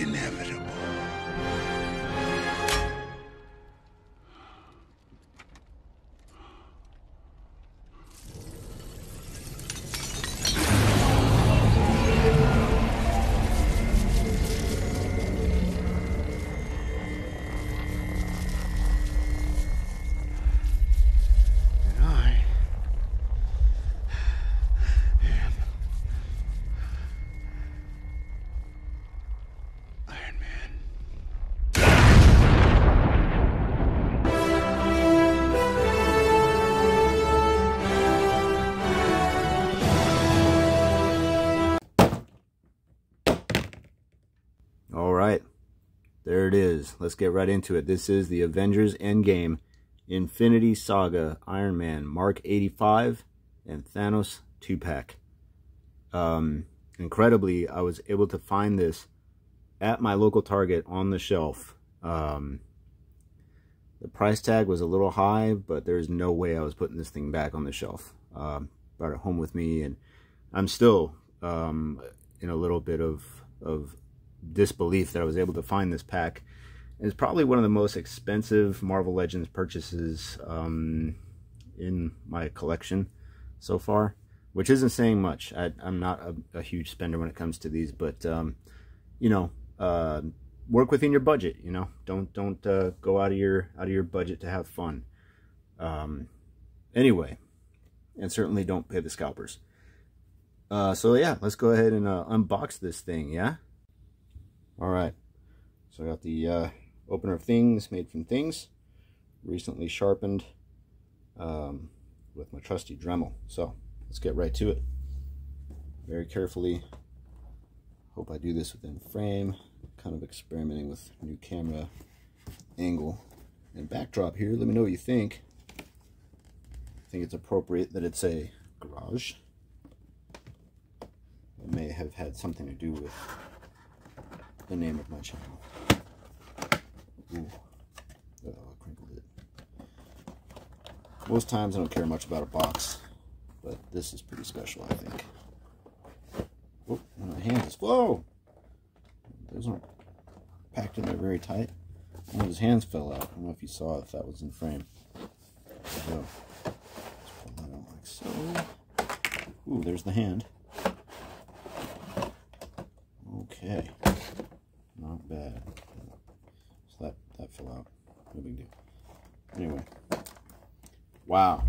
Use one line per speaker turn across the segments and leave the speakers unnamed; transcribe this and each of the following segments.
inevitable.
It is. Let's get right into it. This is the Avengers Endgame Infinity Saga Iron Man Mark 85 and Thanos 2-pack. Um, incredibly, I was able to find this at my local Target on the shelf. Um, the price tag was a little high, but there's no way I was putting this thing back on the shelf. Um, brought it home with me, and I'm still um, in a little bit of, of disbelief that I was able to find this pack. It's probably one of the most expensive Marvel Legends purchases um, in my collection so far, which isn't saying much. I, am not a, a, huge spender when it comes to these, but um, you know, uh, work within your budget. You know, don't don't uh, go out of your out of your budget to have fun. Um, anyway, and certainly don't pay the scalpers. Uh, so yeah, let's go ahead and uh, unbox this thing. Yeah. All right. So I got the uh, opener of things made from things, recently sharpened um, with my trusty Dremel. So let's get right to it. Very carefully. Hope I do this within frame. Kind of experimenting with new camera angle and backdrop here. Let me know what you think. I think it's appropriate that it's a garage. It may have had something to do with the name of my channel. Ooh. Oh, I crinkled it. Most times I don't care much about a box, but this is pretty special, I think. Oh, my hand is, whoa! Those aren't packed in there very tight. One of his hands fell out. I don't know if you saw if that was in frame. Out like so. Ooh, there's the hand. Okay. Not bad. So that, that fell out. No big deal. Anyway. Wow.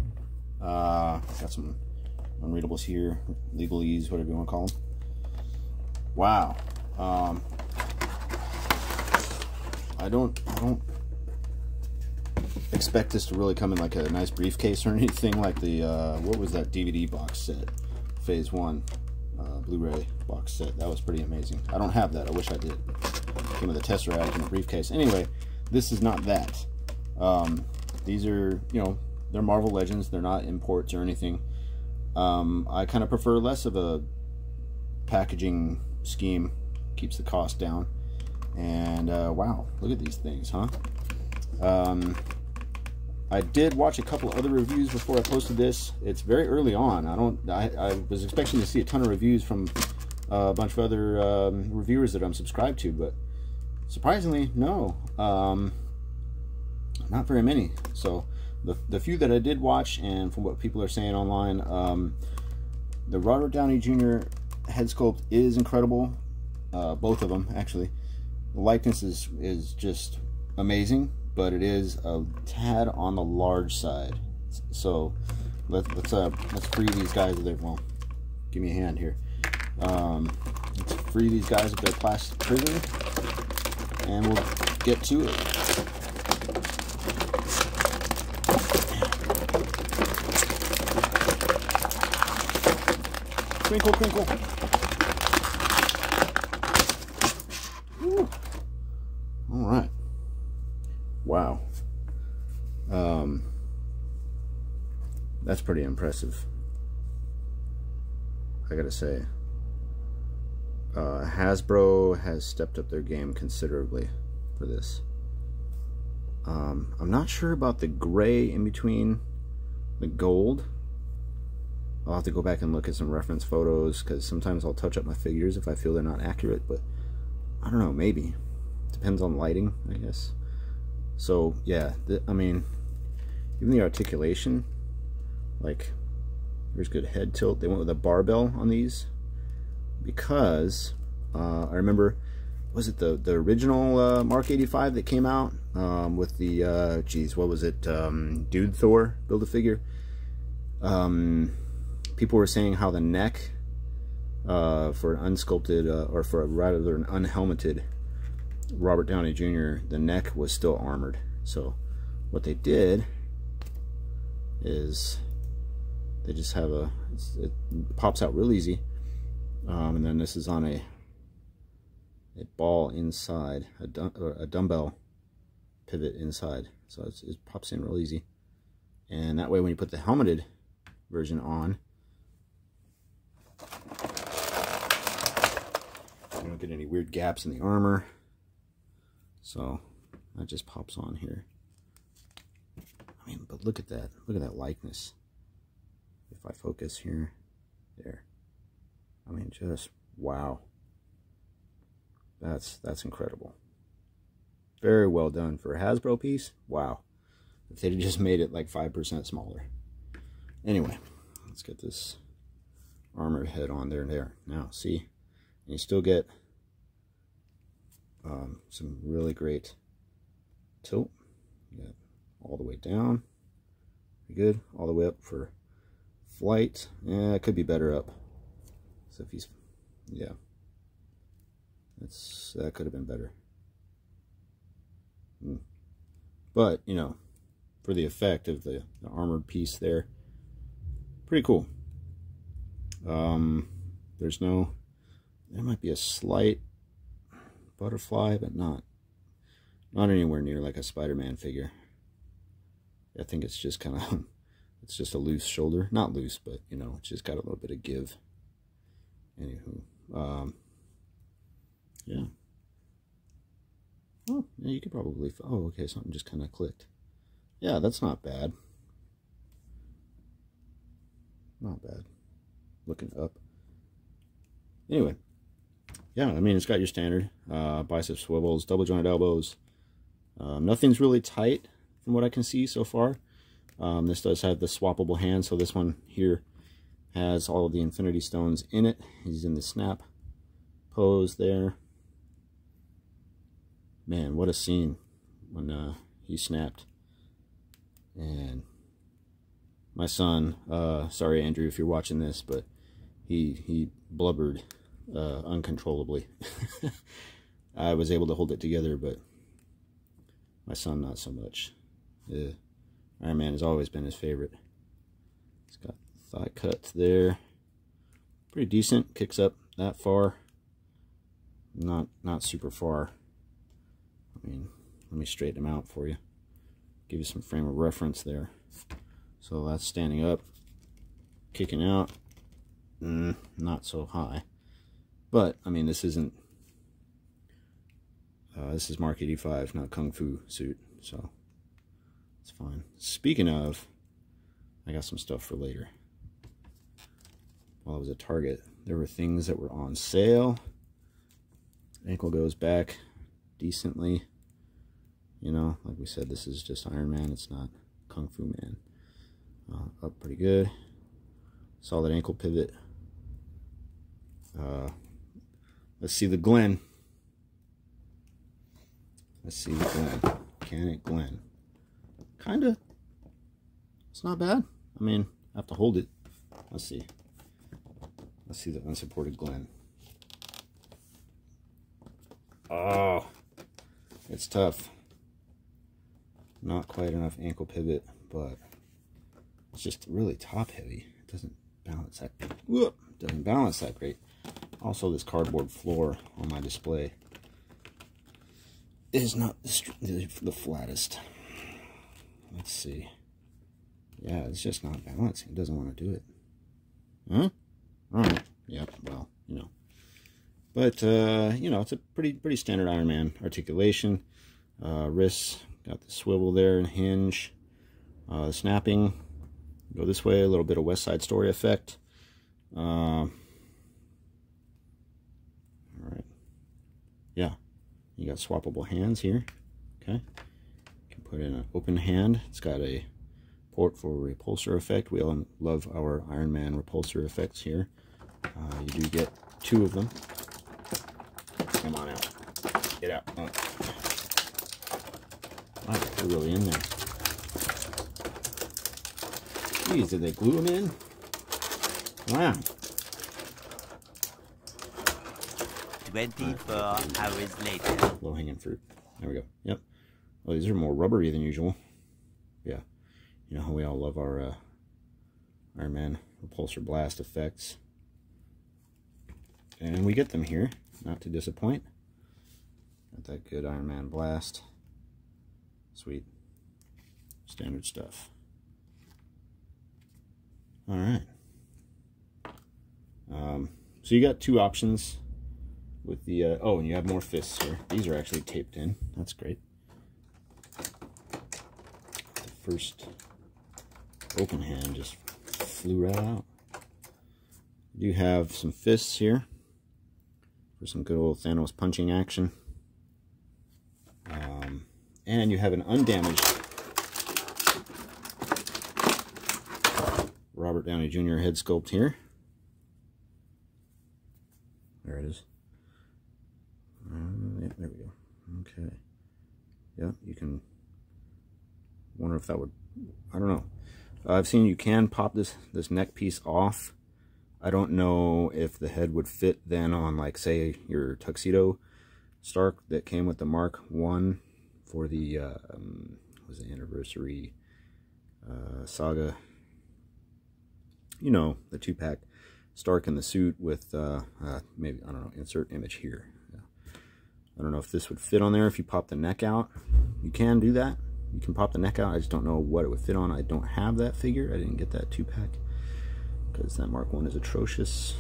Uh, got some unreadables here. Legalese, whatever you want to call them. Wow. Um, I don't, I don't expect this to really come in like a nice briefcase or anything like the, uh, what was that DVD box set? Phase 1 uh, Blu-ray box set. That was pretty amazing. I don't have that. I wish I did. Came with a Tesseract in a briefcase. Anyway, this is not that. Um, these are, you know, they're Marvel Legends. They're not imports or anything. Um, I kind of prefer less of a packaging scheme. Keeps the cost down. And, uh, wow, look at these things, huh? Um, I did watch a couple other reviews before I posted this. It's very early on. I don't. I, I was expecting to see a ton of reviews from uh, a bunch of other um, reviewers that I'm subscribed to, but surprisingly, no, um, not very many. So the the few that I did watch, and from what people are saying online, um, the Robert Downey Jr. head sculpt is incredible. Uh, both of them, actually. The likeness is is just amazing but it is a tad on the large side. So let's let's uh let's free these guys of their well, give me a hand here. Um, let's free these guys of their plastic prison, and we'll get to it. Crinkle, crinkle. Ooh. All right. Wow. Um, that's pretty impressive. I gotta say. Uh, Hasbro has stepped up their game considerably for this. Um, I'm not sure about the gray in between the gold. I'll have to go back and look at some reference photos because sometimes I'll touch up my figures if I feel they're not accurate, but I don't know, maybe. Depends on lighting, I guess. So, yeah, I mean, even the articulation, like, there's good head tilt. They went with a barbell on these because uh, I remember, was it the, the original uh, Mark 85 that came out um, with the, uh, geez, what was it, um, Dude Thor Build-A-Figure? Um, people were saying how the neck uh, for an unsculpted, uh, or for a, rather an unhelmeted Robert Downey Jr., the neck was still armored. So what they did is they just have a, it pops out real easy. Um, and then this is on a, a ball inside, a, dum a dumbbell pivot inside. So it pops in real easy. And that way when you put the helmeted version on, you don't get any weird gaps in the armor. So that just pops on here. I mean, but look at that. Look at that likeness. If I focus here, there. I mean, just wow. That's that's incredible. Very well done for a Hasbro piece. Wow. If they'd just made it like 5% smaller. Anyway, let's get this armor head on there and there. Now, see, you still get um, some really great tilt. You all the way down. Pretty good. All the way up for flight. Yeah, it could be better up. So if he's, yeah. That's, that could have been better. Mm. But, you know, for the effect of the, the armored piece there, pretty cool. Um, there's no, there might be a slight butterfly, but not, not anywhere near like a Spider-Man figure. I think it's just kind of, it's just a loose shoulder. Not loose, but, you know, it's just got a little bit of give. Anywho, um, yeah. Oh, yeah, you could probably, oh, okay, something just kind of clicked. Yeah, that's not bad. Not bad. Looking up. Anyway, yeah, I mean, it's got your standard uh, bicep swivels, double jointed elbows. Um, nothing's really tight from what I can see so far. Um, this does have the swappable hand, so this one here has all of the Infinity Stones in it. He's in the snap pose there. Man, what a scene when uh, he snapped. And my son, uh, sorry Andrew if you're watching this, but he, he blubbered uh, uncontrollably. I was able to hold it together, but my son not so much. Uh, Iron Man has always been his favorite. It's got thigh cuts there. Pretty decent. Kicks up that far. Not not super far. I mean, let me straighten him out for you. Give you some frame of reference there. So that's standing up, kicking out, mm, not so high. But, I mean, this isn't, uh, this is Mark 85, not Kung Fu suit, so it's fine. Speaking of, I got some stuff for later. While I was at Target, there were things that were on sale. Ankle goes back decently. You know, like we said, this is just Iron Man. It's not Kung Fu Man. Uh, up pretty good. Solid ankle pivot. Uh, let's see the Glen. Let's see the Glen. Can it Glen? Kinda. It's not bad. I mean, I have to hold it. Let's see. Let's see the unsupported Glen. Oh, it's tough. Not quite enough ankle pivot, but it's just really top heavy. It doesn't balance that. Whoop, doesn't balance that great. Also, this cardboard floor on my display is not the, the flattest. Let's see. Yeah, it's just not balancing. It doesn't want to do it. Huh? All right. Yep. Well, you know. But uh, you know, it's a pretty pretty standard Iron Man articulation. Uh, wrists got the swivel there and hinge. Uh, snapping go this way. A little bit of West Side Story effect. Uh, all right. yeah, you got swappable hands here. Okay, you can put in an open hand. It's got a port for repulsor effect. We all love our Iron Man repulsor effects here. Uh, you do get two of them. Come on out. Get out. Oh. Wow, they're really in there. Geez, did they glue them in? Wow.
24 hours later.
Low hanging fruit. There we go. Yep. Well, these are more rubbery than usual. Yeah. You know how we all love our uh, Iron Man repulsor blast effects. And we get them here, not to disappoint. Got that good Iron Man blast. Sweet. Standard stuff. All right. Um, so you got two options with the, uh, oh, and you have more fists here. These are actually taped in. That's great. The first open hand just flew right out. You have some fists here for some good old Thanos punching action. Um, and you have an undamaged Robert Downey Jr. head sculpt here. There it is. Uh, yeah, there we go. Okay. Yeah, you can wonder if that would, I don't know. I've seen you can pop this, this neck piece off. I don't know if the head would fit then on like say your tuxedo Stark that came with the Mark 1 for the, uh, um, was the anniversary uh, saga. You know, the two-pack Stark in the suit with, uh, uh, maybe, I don't know, insert image here. I don't know if this would fit on there if you pop the neck out. You can do that. You can pop the neck out. I just don't know what it would fit on. I don't have that figure. I didn't get that two-pack because that Mark 1 is atrocious.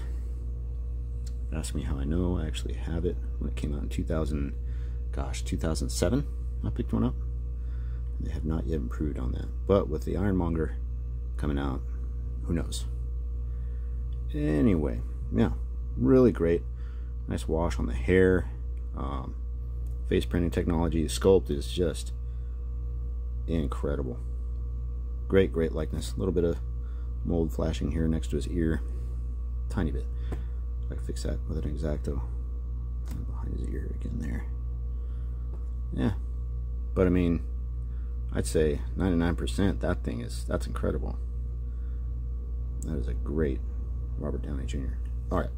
Ask me how I know. I actually have it when it came out in 2000, gosh, 2007. I picked one up. They have not yet improved on that. But with the Ironmonger coming out, who knows? Anyway, yeah, really great. Nice wash on the hair. Um, face printing technology. The sculpt is just incredible. Great, great likeness. A little bit of mold flashing here next to his ear. Tiny bit. I can fix that with an X-Acto. Behind his ear again there. Yeah. But I mean, I'd say 99% that thing is, that's incredible. That is a great Robert Downey Jr. Alright,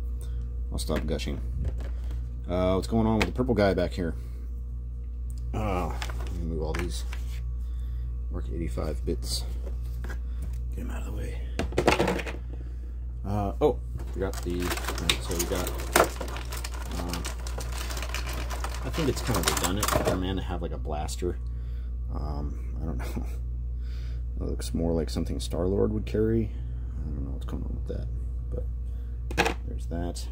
I'll stop gushing. Uh, what's going on with the purple guy back here? Uh, let me move all these Mark 85 bits. Get him out of the way. Uh, oh, forgot the, right, so we got, uh, I think it's kind of redundant for a man to have like a blaster. Um, I don't know. It looks more like something Star-Lord would carry. I don't know what's going on with that, but there's that.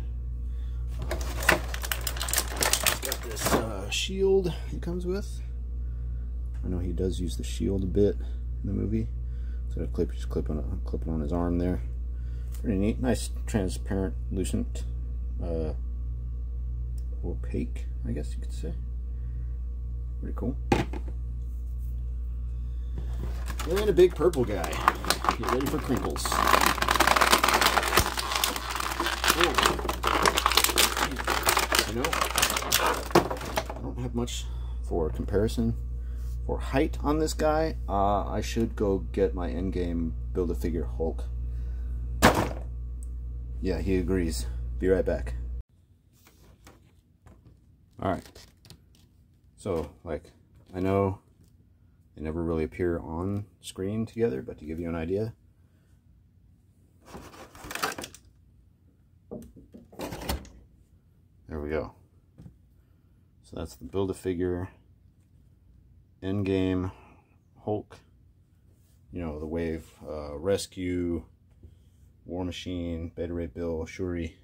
Got this uh, shield he comes with. I know he does use the shield a bit in the movie. So clip just clip on clipping on his arm there. Pretty neat. Nice transparent, lucent, uh, opaque, I guess you could say. Pretty cool. And a big purple guy. Get ready for crinkles. You know, I don't have much for comparison for height on this guy. Uh, I should go get my endgame Build-A-Figure Hulk. Yeah, he agrees. Be right back. Alright. So, like, I know they never really appear on screen together, but to give you an idea. There we go. So that's the Build-A-Figure Endgame Hulk. You know, the Wave uh, Rescue, War Machine, Beta Ray Bill, Shuri.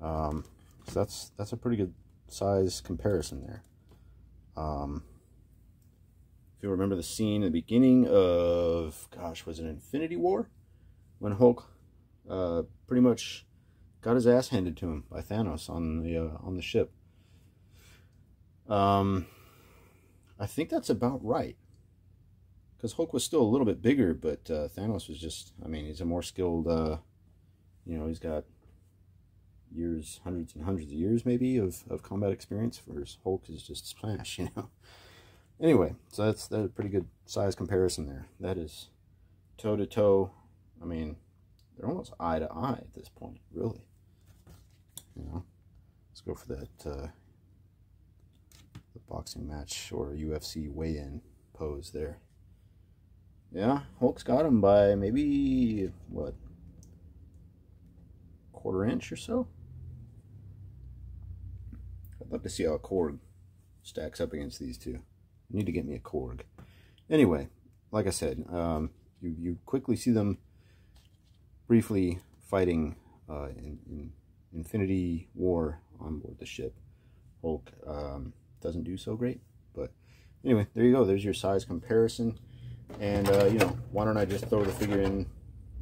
Um, so that's that's a pretty good size comparison there. Um, if you remember the scene at the beginning of, gosh, was it Infinity War? When Hulk uh, pretty much got his ass handed to him by Thanos on the uh, on the ship. Um, I think that's about right. Because Hulk was still a little bit bigger, but uh, Thanos was just, I mean, he's a more skilled, uh, you know, he's got years, hundreds and hundreds of years maybe of, of combat experience, whereas Hulk is just splash, you know. Anyway, so that's, that's a pretty good size comparison there. That is toe to toe. I mean, they're almost eye to eye at this point, really. You know, let's go for that uh, the boxing match or UFC weigh-in pose there. Yeah, Hulk's got him by maybe what quarter inch or so. I'd love to see how a Korg stacks up against these two. I need to get me a Korg. Anyway, like I said, um, you you quickly see them briefly fighting uh, in, in, Infinity War on board the ship. Hulk um, doesn't do so great, but anyway, there you go. There's your size comparison, and uh, you know, why don't I just throw the figure in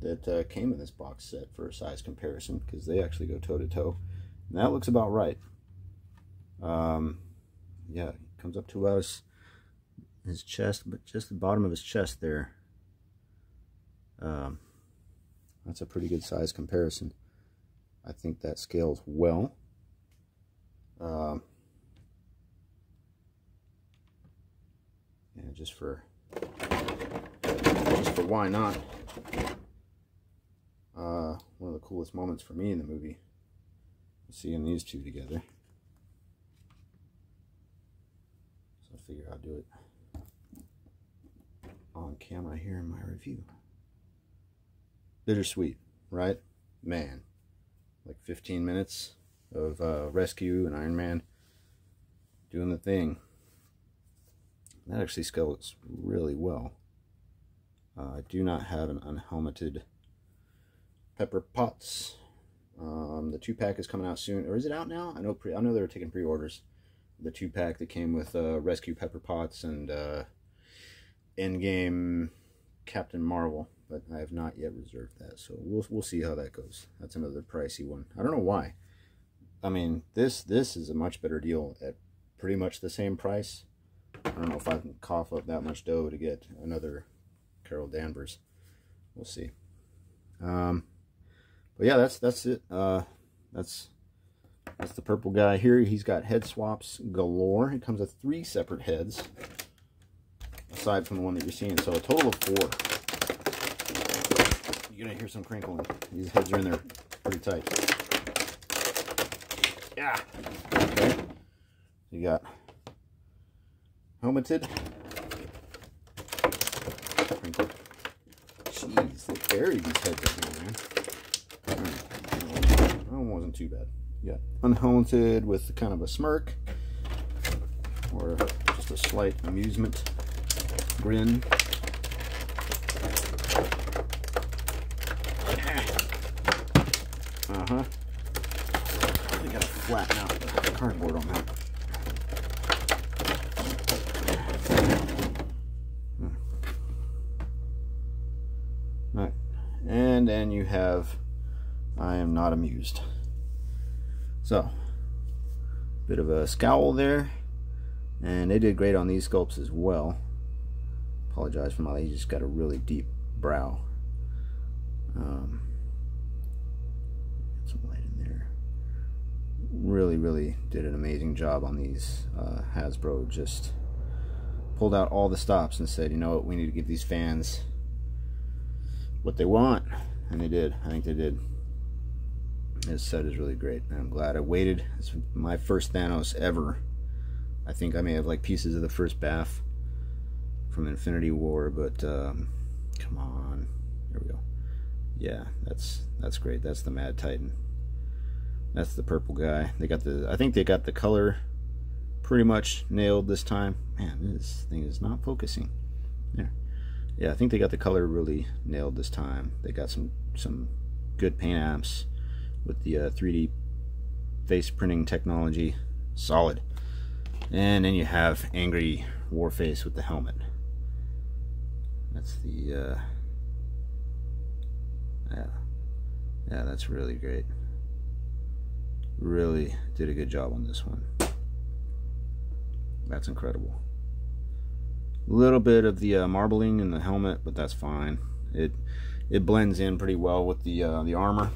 that uh, came in this box set for a size comparison because they actually go toe to toe, and that looks about right. Um, yeah, comes up to us his chest, but just the bottom of his chest there. Um, that's a pretty good size comparison. I think that scales well. Um, yeah, just for just for why not? Uh, one of the coolest moments for me in the movie, seeing these two together. So I figure I'll do it on camera here in my review bittersweet, right? Man, like 15 minutes of uh, rescue and Iron Man doing the thing. That actually scales really well. Uh, I do not have an unhelmeted Pepper Potts. Um, the two pack is coming out soon, or is it out now? I know. Pre I know they were taking pre-orders. The two pack that came with uh, Rescue Pepper Potts and uh, Endgame Captain Marvel but I have not yet reserved that. So we'll we'll see how that goes. That's another pricey one. I don't know why. I mean, this this is a much better deal at pretty much the same price. I don't know if I can cough up that much dough to get another Carol Danvers. We'll see. Um, but yeah, that's that's it. Uh, that's that's the purple guy here. He's got head swaps galore. It comes with three separate heads, aside from the one that you're seeing. So a total of four you're gonna hear some crinkling. These heads are in there pretty tight. Yeah. Okay. You got helmeted. Jeez, look buried these heads up here, man. That one wasn't too bad. Got unhelmeted with kind of a smirk or just a slight amusement grin. Uh-huh. We gotta flatten out the cardboard on that. Hmm. Right. And then you have I am not amused. So, bit of a scowl there. And they did great on these sculpts as well. Apologize for my, he just got a really deep brow. Um, really, really did an amazing job on these. Uh, Hasbro just pulled out all the stops and said, you know what, we need to give these fans what they want. And they did. I think they did. This set is really great. And I'm glad I waited. It's my first Thanos ever. I think I may have like pieces of the first BAF from Infinity War, but um, come on. There we go. Yeah, that's that's great. That's the Mad Titan. That's the purple guy. They got the, I think they got the color pretty much nailed this time. Man, this thing is not focusing. There. Yeah, I think they got the color really nailed this time. They got some, some good paint apps with the uh, 3D face printing technology. Solid. And then you have Angry Warface with the helmet. That's the, uh, yeah. Yeah, that's really great really did a good job on this one. That's incredible. A little bit of the uh, marbling in the helmet, but that's fine. It it blends in pretty well with the uh, the armor.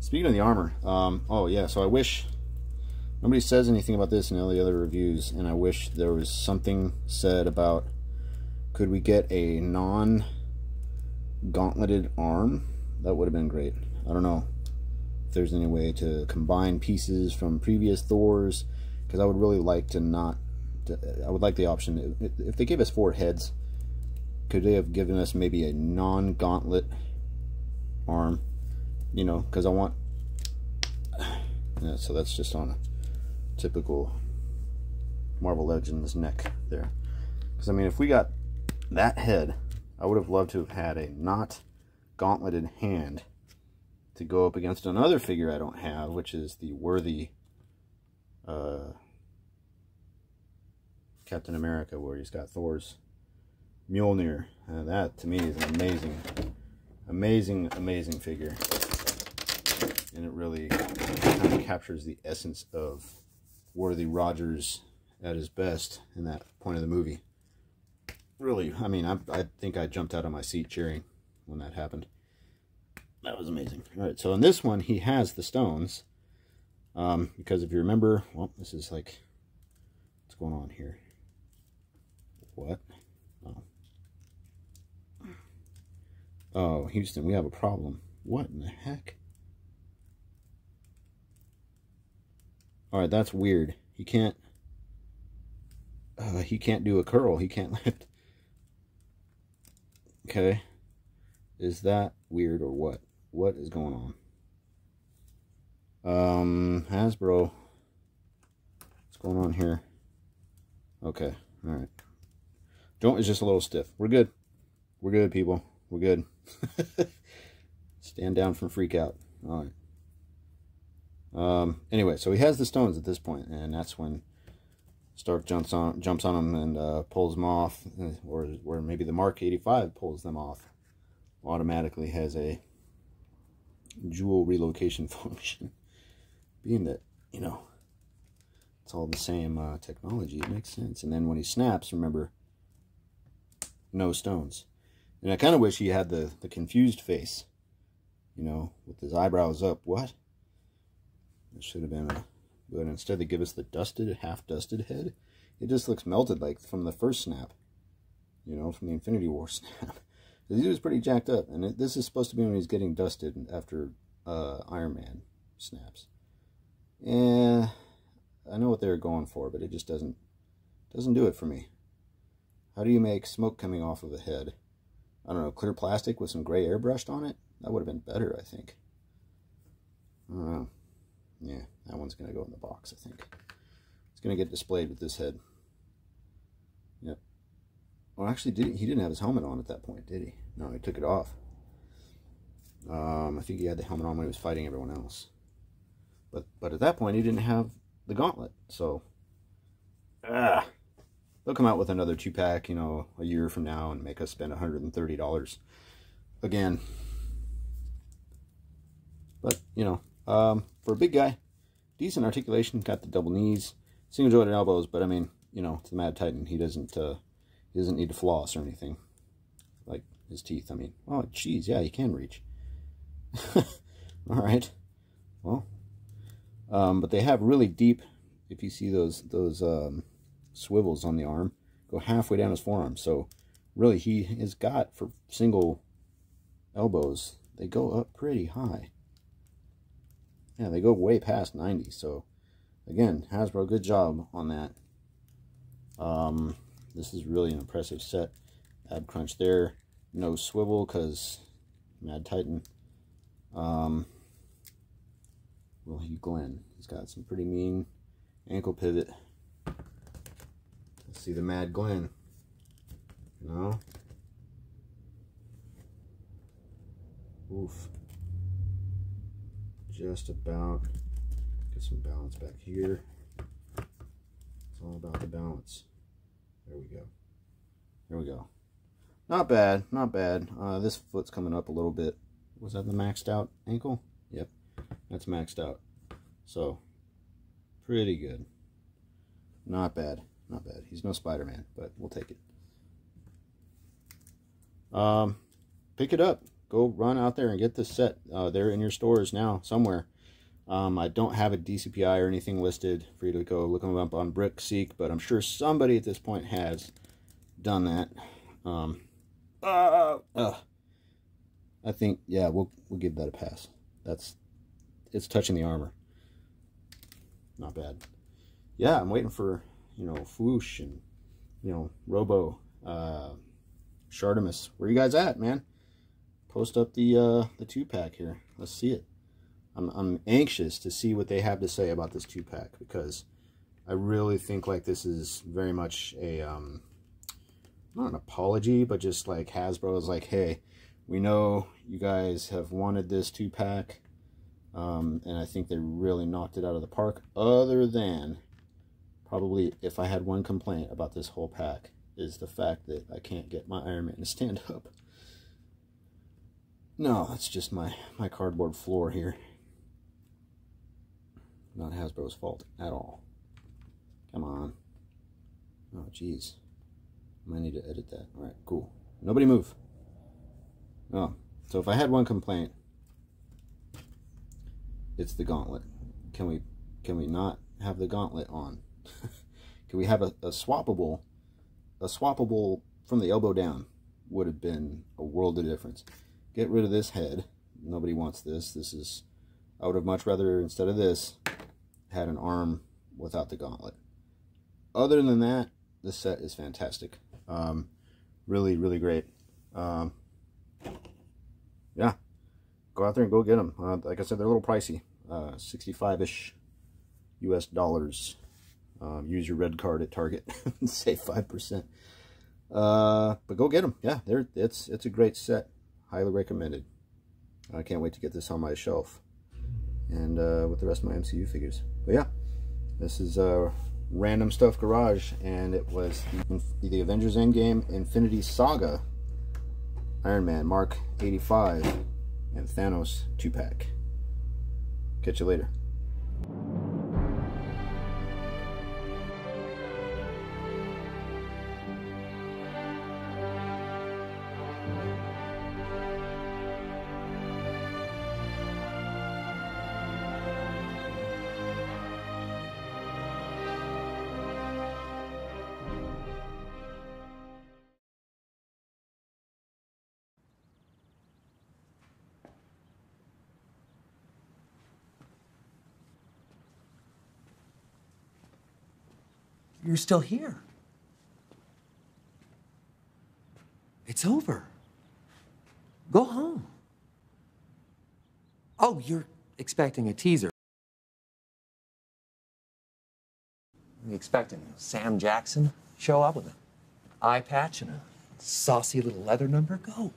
Speaking of the armor, um, oh yeah, so I wish nobody says anything about this in all the other reviews, and I wish there was something said about could we get a non gauntleted arm? That would have been great. I don't know there's any way to combine pieces from previous Thors, because I would really like to not. To, I would like the option if, they gave us four heads, could they have given us maybe a non-gauntlet arm? You know, because I want. Yeah, so that's just on a typical Marvel Legends neck there. Because I mean, if we got that head, I would have loved to have had a not gauntleted hand to go up against another figure I don't have, which is the worthy uh, Captain America, where he's got Thor's Mjolnir. Uh, that, to me, is an amazing, amazing, amazing figure. And it really kind of captures the essence of Worthy Rogers at his best in that point of the movie. Really, I mean, I, I think I jumped out of my seat cheering when that happened. That was amazing. All right, so in this one, he has the stones. Um, because if you remember, well, this is like, what's going on here? What? Oh. Oh, Houston, we have a problem. What in the heck? Alright, that's weird. He can't... Uh, he can't do a curl. He can't lift. Okay. Is that weird or what? What is going on? Um, Hasbro. What's going on here? Okay. Alright. Joint is just a little stiff. We're good. We're good, people. We're good. Stand down from freak out. All right. Um, anyway, so he has the stones at this point, and that's when Stark jumps on jumps on him and uh, pulls them off, or or maybe the Mark 85 pulls them off. Automatically has a jewel relocation function, being that you know it's all the same uh, technology. It makes sense. And then when he snaps, remember, no stones. And I kind of wish he had the, the confused face, you know, with his eyebrows up. What? It should have been a, but instead they give us the dusted, half-dusted head. It just looks melted like from the first snap, you know, from the Infinity War snap. He was pretty jacked up, and it, this is supposed to be when he's getting dusted after uh, Iron Man snaps. Yeah, I know what they were going for, but it just doesn't doesn't do it for me. How do you make smoke coming off of a head? I don't know, clear plastic with some gray airbrushed on it? That would have been better, I think. I don't know. Yeah, that one's going to go in the box, I think. It's going to get displayed with this head. Yep. Well, actually, did he, didn't have his helmet on at that point, did he? No, he took it off. Um, I think he had the helmet on when he was fighting everyone else. But but at that point, he didn't have the gauntlet. So, ah, they'll come out with another two pack, you know, a year from now and make us spend $130 again. But you know, um, for a big guy, decent articulation, got the double knees, single jointed elbows. But I mean, you know, it's the Mad Titan. He doesn't uh, he doesn't need to floss or anything like his teeth. I mean, oh, geez, yeah, he can reach. All right, well, um, but they have really deep. If you see those those um, swivels on the arm, go halfway down his forearm. So really, he has got for single elbows. They go up pretty high. Yeah, they go way past 90. So, again, Hasbro, good job on that. Um, this is really an impressive set. Ab crunch there. No swivel because Mad Titan. Um, well, he Glenn. He's got some pretty mean ankle pivot. Let's see the Mad Glenn. No. Oof just about get some balance back here. It's all about the balance. There we go. There we go. Not bad, not bad. Uh, this foot's coming up a little bit. Was that the maxed out ankle? Yep, that's maxed out. So, pretty good. Not bad. Not bad. He's no Spider-Man, but we'll take it. Um, pick it up. Go run out there and get this set. Uh, they're in your stores now somewhere. Um, I don't have a DCPI or anything listed for you to go look them up on BrickSeek, but I'm sure somebody at this point has done that. Um, uh, uh, I think, yeah, we'll, we'll give that a pass. That's, it's touching the armor. Not bad. Yeah, I'm waiting for, you know, Fwoosh and, you know, Robo, uh, Shartimus. Where you guys at, man? Post up the, uh, the two-pack here. Let's see it. I'm, I'm anxious to see what they have to say about this two-pack because I really think like this is very much a, um, not an apology, but just like Hasbro is like, hey, we know you guys have wanted this two-pack, um, and I think they really knocked it out of the park, other than probably if I had one complaint about this whole pack is the fact that I can't get my Iron Man to stand up. No, that's just my, my cardboard floor here. Not Hasbro's fault at all. Come on. Oh, jeez. I might need to edit that. All right, cool. Nobody move. Oh, so if I had one complaint, it's the gauntlet. Can we can we not have the gauntlet on? can we have a, a swappable, a swappable from the elbow down would have been a world of difference. Get rid of this head. Nobody wants this. This is, I would have much rather, instead of this, had an arm without the gauntlet. Other than that, this set is fantastic. Um, really, really great. Um, yeah, go out there and go get them. Uh, like I said, they're a little pricey. 65-ish uh, US dollars. Um, use your red card at Target and save 5%. Uh, but go get them. Yeah, they're, it's, it's a great set. Highly recommended. I can't wait to get this on my shelf. And uh, with the rest of my MCU figures. But yeah, this is a Random Stuff Garage. And it was the, the Avengers Endgame Infinity Saga. Iron Man Mark 85. And Thanos 2-pack. Catch you later.
You're still here. It's over. Go home. Oh, you're expecting a teaser. Expecting Sam Jackson show up with an eye patch and a saucy little leather number? Go.